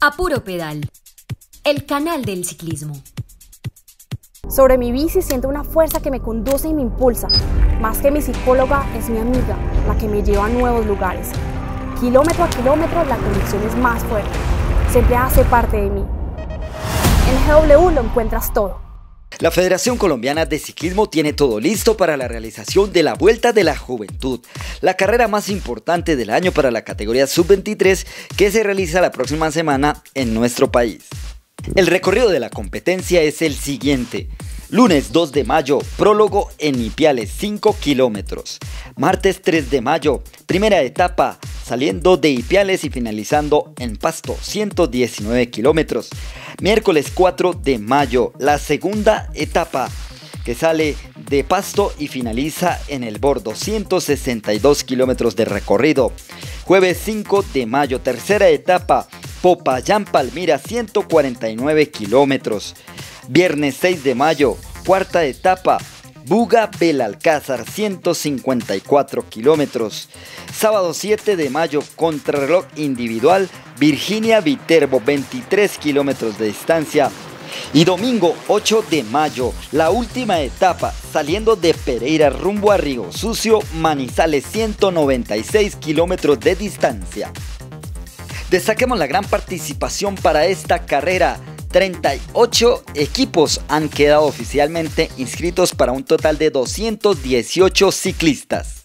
A Puro Pedal, el canal del ciclismo. Sobre mi bici siento una fuerza que me conduce y me impulsa. Más que mi psicóloga, es mi amiga, la que me lleva a nuevos lugares. Kilómetro a kilómetro, la conexión es más fuerte. Siempre hace parte de mí. En GW lo encuentras todo. La Federación Colombiana de Ciclismo tiene todo listo para la realización de la Vuelta de la Juventud, la carrera más importante del año para la categoría sub-23 que se realiza la próxima semana en nuestro país. El recorrido de la competencia es el siguiente. Lunes 2 de mayo, prólogo en Ipiales 5 kilómetros. Martes 3 de mayo, primera etapa, saliendo de Ipiales y finalizando en Pasto 119 kilómetros. Miércoles 4 de mayo, la segunda etapa que sale de Pasto y finaliza en el Bordo, 162 kilómetros de recorrido. Jueves 5 de mayo, tercera etapa, Popayán Palmira, 149 kilómetros. Viernes 6 de mayo, cuarta etapa, Buga Belalcázar, 154 kilómetros. Sábado 7 de mayo, contrarreloj individual, Virginia Viterbo, 23 kilómetros de distancia. Y domingo 8 de mayo, la última etapa, saliendo de Pereira rumbo a Río Sucio, Manizales, 196 kilómetros de distancia. Destaquemos la gran participación para esta carrera 38 equipos han quedado oficialmente inscritos para un total de 218 ciclistas.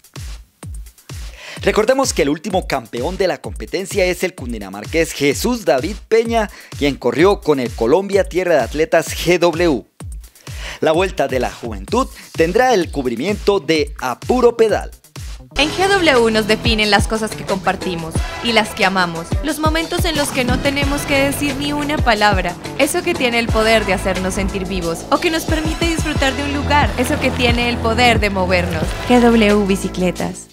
Recordemos que el último campeón de la competencia es el cundinamarqués Jesús David Peña, quien corrió con el Colombia Tierra de Atletas GW. La Vuelta de la Juventud tendrá el cubrimiento de Apuro Pedal. En GW nos definen las cosas que compartimos y las que amamos, los momentos en los que no tenemos que decir ni una palabra, eso que tiene el poder de hacernos sentir vivos o que nos permite disfrutar de un lugar, eso que tiene el poder de movernos. GW Bicicletas.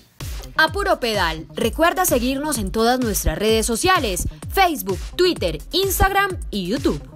A puro pedal, recuerda seguirnos en todas nuestras redes sociales, Facebook, Twitter, Instagram y YouTube.